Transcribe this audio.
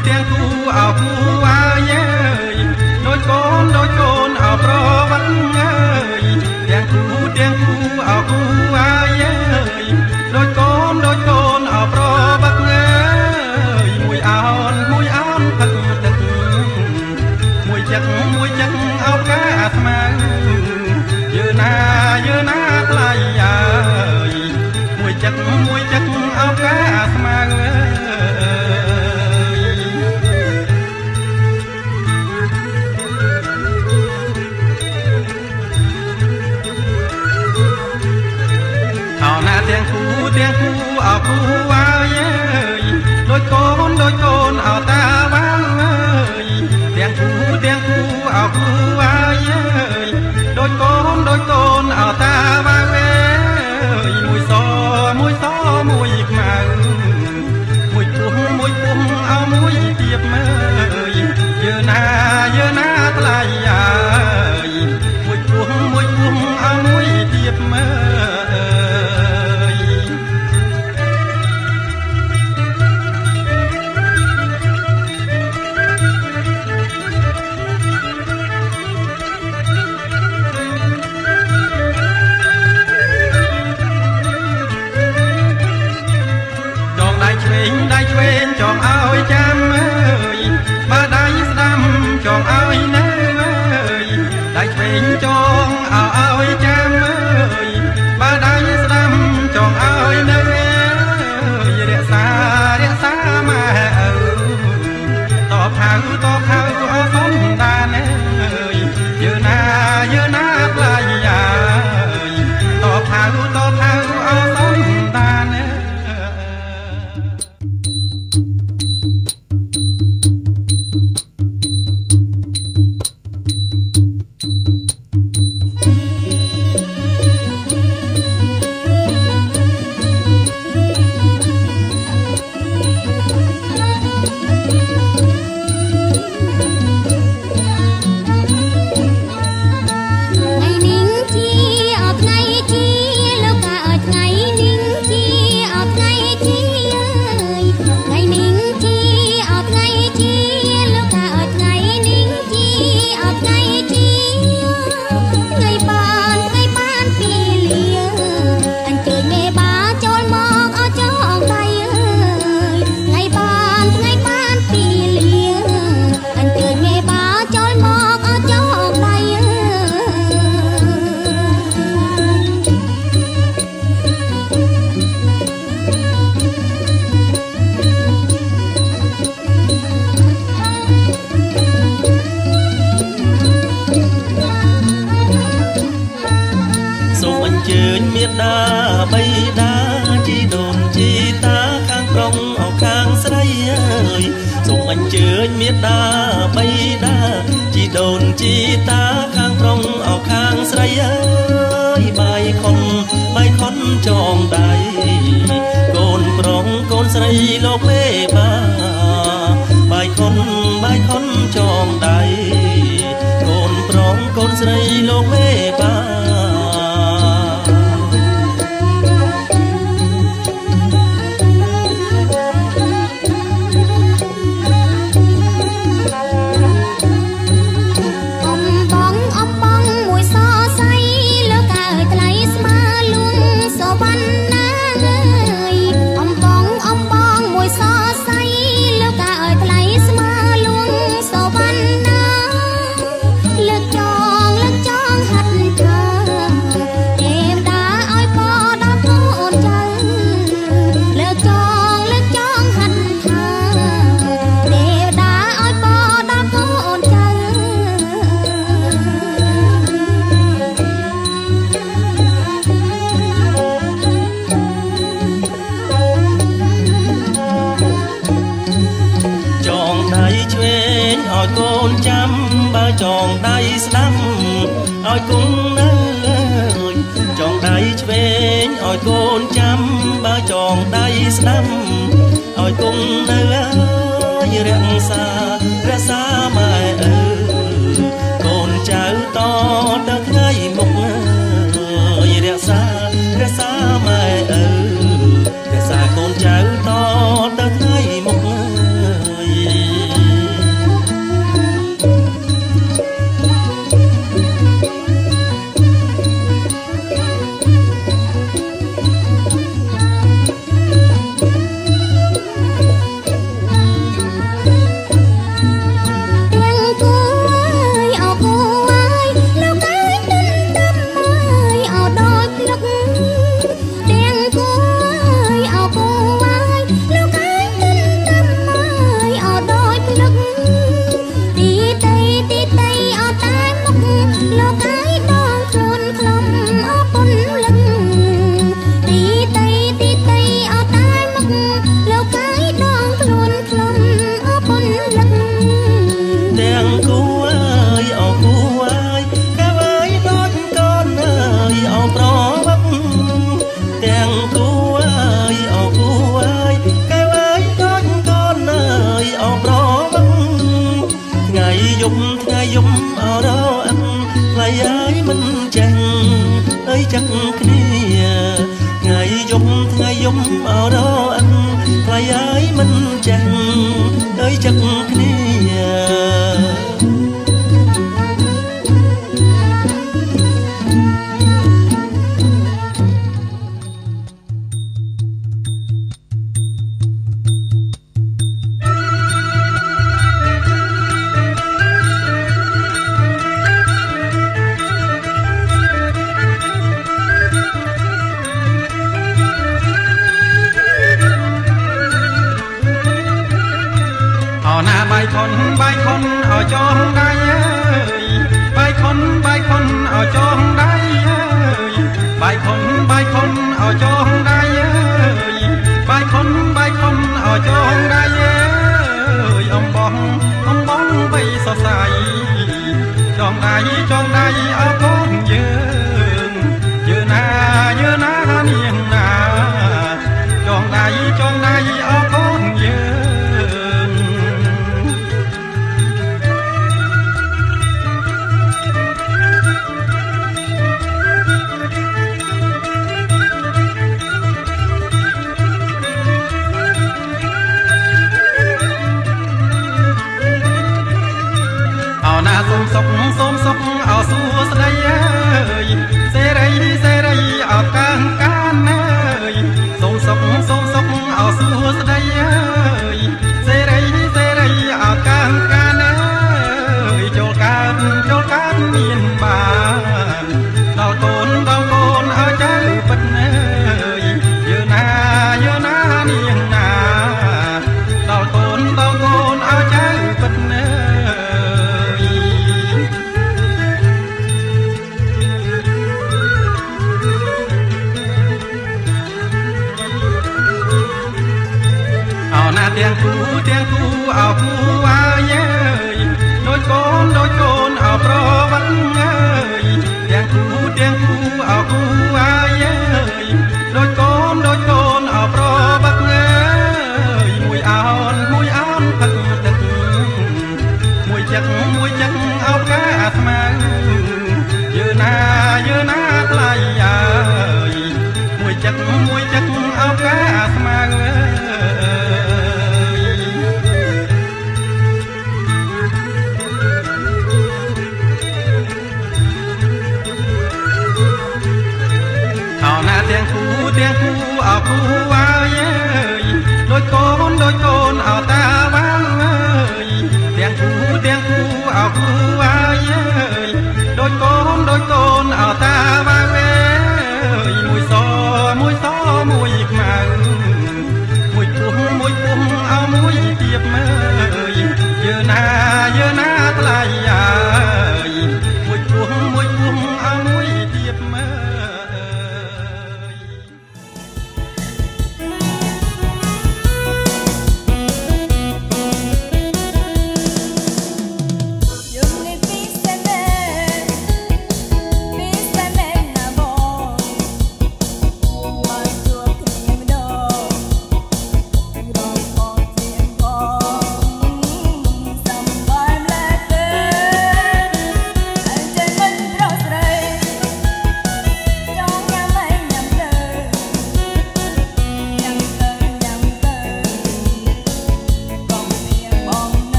点酷啊 ku. lo pe ឲ្យគង់នៅចងដៃឆ្វេងឲ្យកូនចាំបើចងដៃស្ដាំ អរអិនថ្លៃអើយមិនចាំអើយចឹកគ្នា បាយខុនឲ្យចងដ Oh.